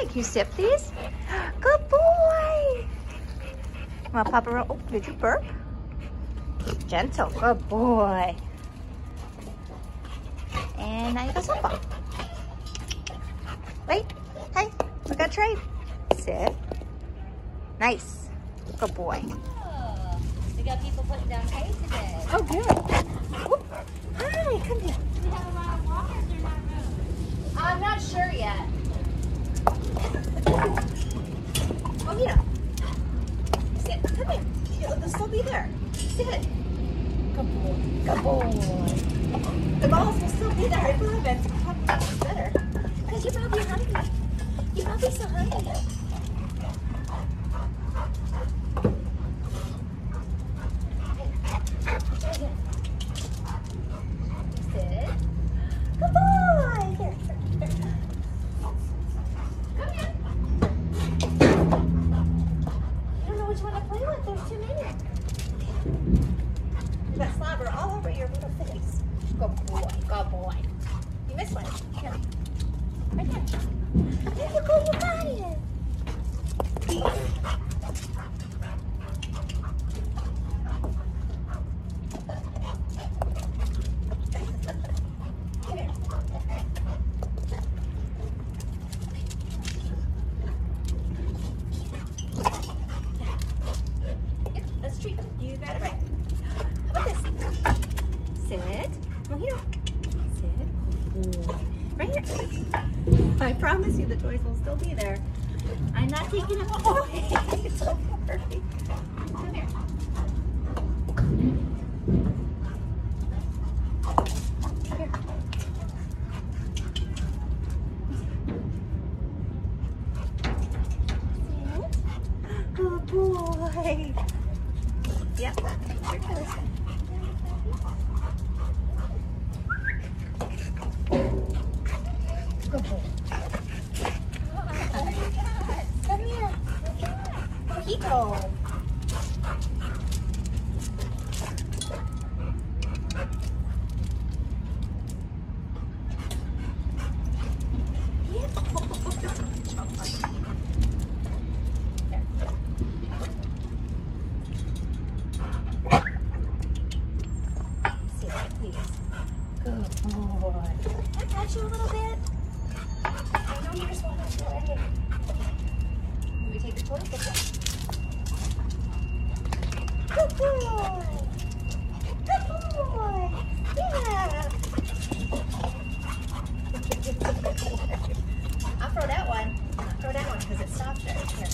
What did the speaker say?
Can you sip these? Good boy. Want to pop around? Oh, did you burp? Gentle, good boy. And now you go softball. Wait, hey, we got trade. Sit. Nice. Good boy. Oh, we got people putting down hay today. Oh, good. Whoop. Hi, come here. Do we have a lot of walkers or not room? I'm not sure yet. Oh, yeah. Sit. Come here. Here, they'll still be there. Sit. Good boy. Good boy. The balls will still be there. I promise. It's better. Because you're probably hungry. You're probably so hungry. Sit. Good boy. Here, here, here. Come here. You don't know which one to play with. There's too many. Got slobber all over your little face. Good boy. Good boy. You missed one. Here. There you go. You got it. Come here. Yep, that's a treat. You got it right. How about this? Sit. Come here. Right here. I promise you the toys will still be there. I'm not taking them away. Come here. Here. Good oh, boy. Yep. Your toes. Good. Good boy. Can I touch you a little bit? Good boy. Good boy. Yeah. I'll throw that one. Throw that one because it stopped right here.